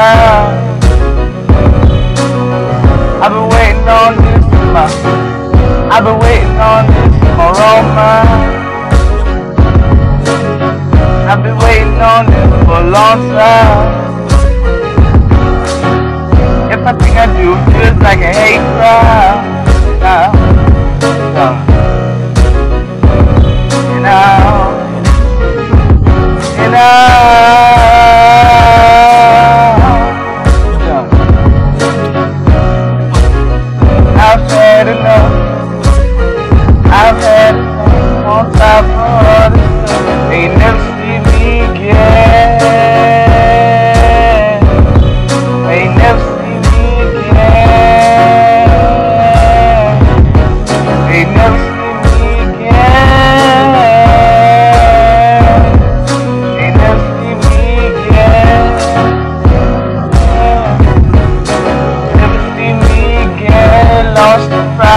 I've been waiting on this in my, I've been waiting on this in my wrong. I've been waiting on this for a long time. If I think I do, it feels like a hate crime. Now, now. And now, and now.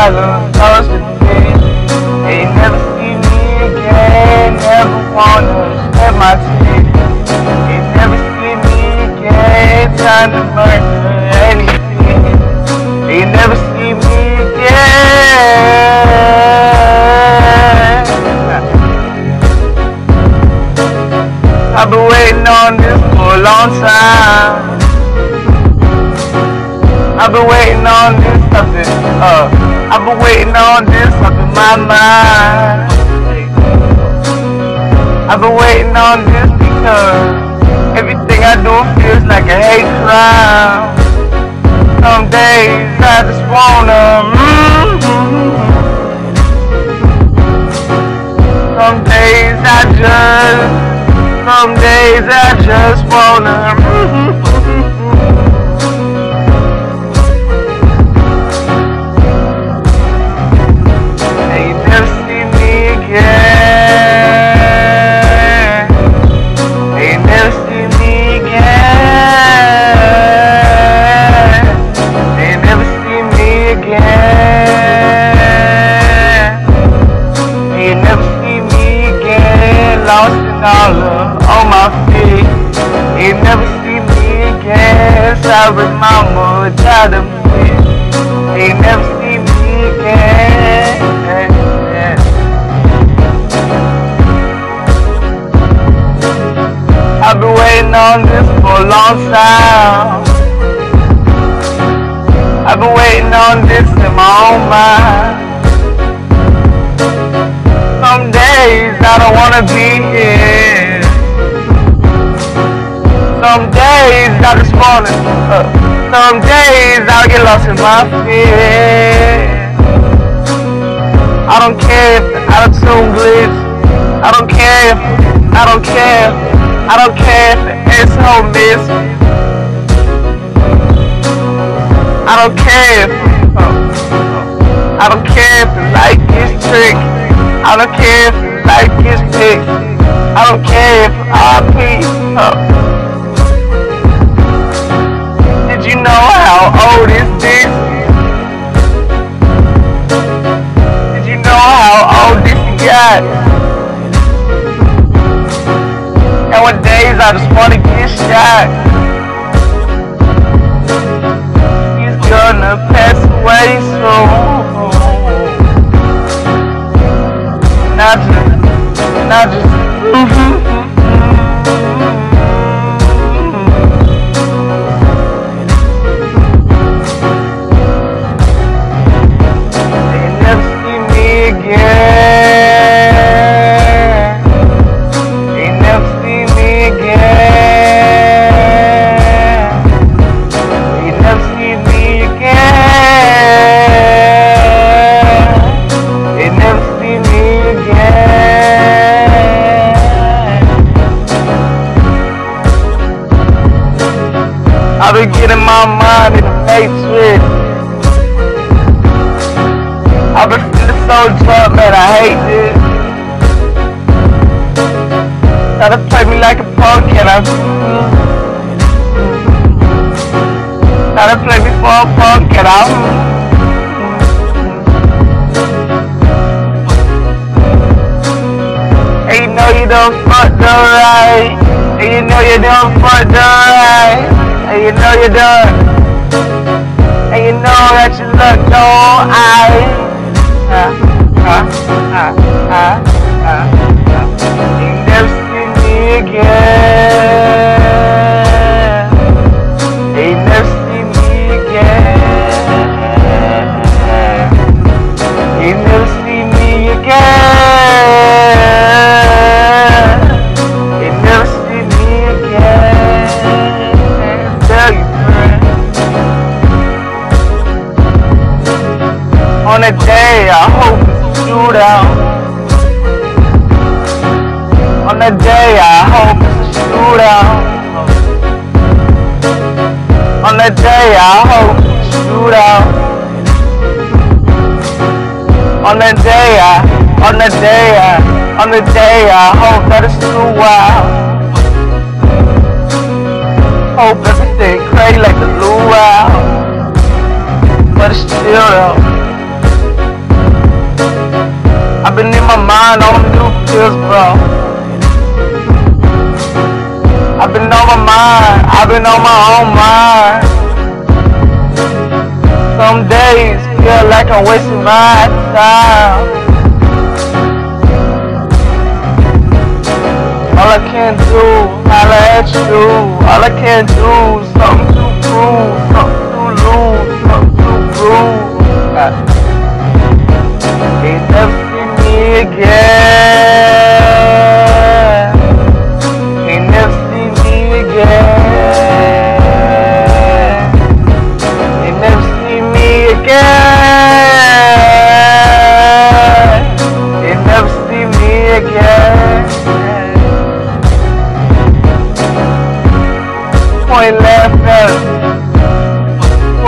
Problem, lost the pain. They never see me again. Never wanna shed my tears. They never see me again. Time to murder anything. They never see me again. I've been waiting on this for a long time. I've been waiting on this something. Uh, I've been waiting on this up in my mind. I've been waiting on this because everything I do feels like a hate crime. Some days I just wanna. mm Some days I just. Some days I just wanna. Long time. I've been waiting on this in my own mind. Some days I don't wanna be here. Some days I just wanna. Uh, some days I get lost in my fear. I don't care if the auto-tune glitch. I don't care I don't care. I don't care if the asshole miss. I don't care if, I don't care if the light gets tricked. I don't care if the light gets picked. I don't care if RP. Uh, Try to play me like a punk, and I. Try to play me for a punk, and I. And you know you done fucked up right. And you know you done fucked up right. And you know you done. And you know that you look no I, I. You never see me see me again. See me again. See me again. Tell you, friend. On that day, I hope it's a shootout. On that day, I hope it's a shootout. On that day, I hope it's a shootout. On that day, I, on that day, I, on the day, I hope that it's too wild. Hope everything crazy like the luau, but it's still though. I've been in my mind on new pills, bro. I've been on my mind, I've been on my own mind. Some days feel like I'm wasting my time. All I can do, holla at you. All I can do, something to prove, something to lose, something to prove. Ain't never see me again.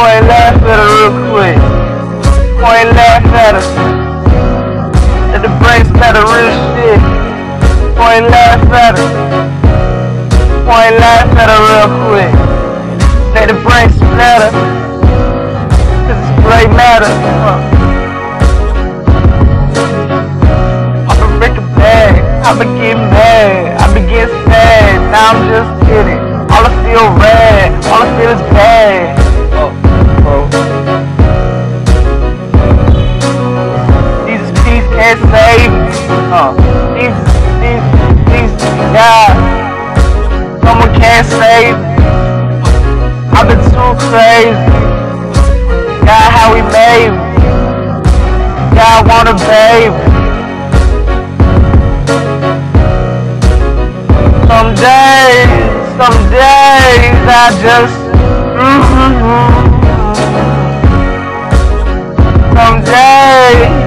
Point laugh at her real quick. Point laugh at her. Let the brain splatter real shit. Point laugh at her. Point laugh at her real quick. Let the brain splatter. Cause it's great matter. I'ma break a. I'ma mad. I'ma sad. Now I'm just kidding. All I feel red. All I feel is bad. Save me. Uh, these, these, these, God, someone can't save. I've been too crazy. God, how he made me. God, want a baby. Some days, some days I just, some days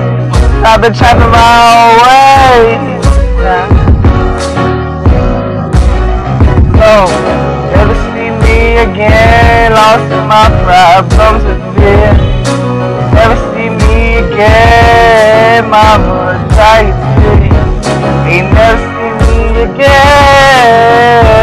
I've been trapping my own way. So, never see me again, lost in my problems with fear. Never see me again, mama, try to see. Ain't never see me again.